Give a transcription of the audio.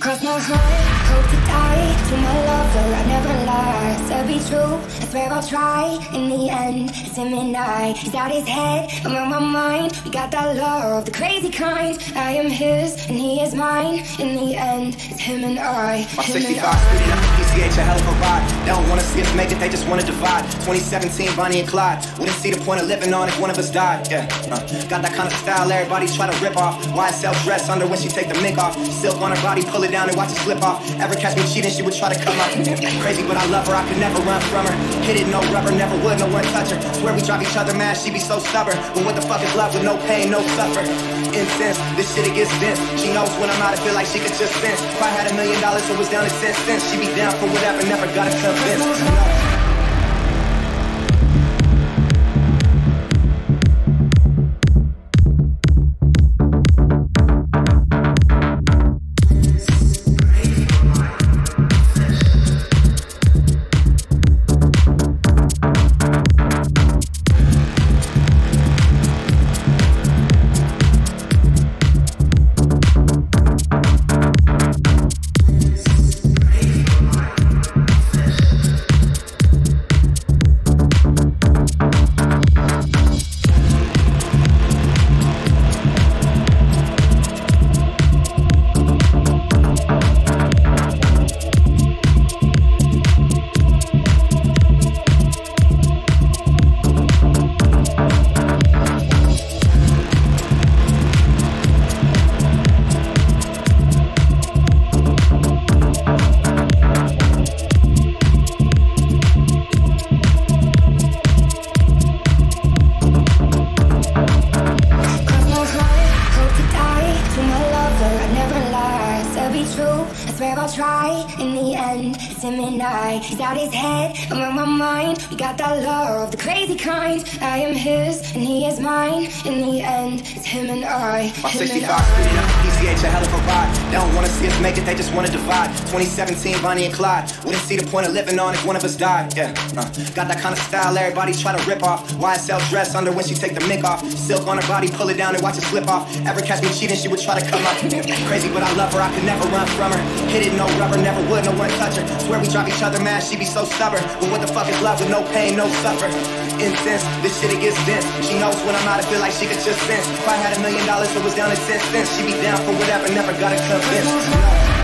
Cross my heart, hope to die to my lover. I never lie, said be true. I swear I'll try. In the end, it's him and I. He's out his head, I'm on my mind. We got that love, the crazy kind. I am his and he is mine. In the end, it's him and I. My him and 65 I. up a hell of a ride. They don't wanna see us make it, they just wanna divide. 2017, Bonnie and Clyde. Wouldn't see the point of living on if one of us died. Yeah, uh, got that kind of style everybody try to rip off. YSL dress under when she take the mink off. Silk on her body, pull it down and watch it slip off. Ever catch me cheating, she would try to come up. Crazy, but I love her, I could never run from her. Hit it, no rubber, never would, no one touch her. Swear we drive each other mad, she be so stubborn. But what the fuck is love with no pain, no suffer? Incense, this shit it gets dense. She knows when I'm out, I feel like she could just sense. If I had a million dollars, it was down to 10 cents. She be down for whatever, never gotta convince. No. In the end, it's him and I. He's out his head, I'm on my mind. We got that love, the crazy kind. I am his and he is mine. In the end, it's him and I. My him and 65 I. speeding the PCH, a hell of a ride. They don't wanna see us make it, they just wanna divide. 2017, Bonnie and Clyde. Wouldn't see the point of living on if one of us died. Yeah, uh, got that kind of style everybody try to rip off. YSL dress under when she take the mink off. Silk on her body, pull it down and watch it slip off. Ever catch me cheating, she would try to come up. Crazy, but I love her, I could never run from her. Hit it, no rubber, never would, no one touch her. Swear we drive each other mad, she be so stubborn. But what the fuck is love with no pain, no suffer? Intense, this shit it gets dense. She knows when I'm out, I feel like she could just sense. If I had a million dollars, it was down to 10 cents. She be down for whatever, never gotta convince.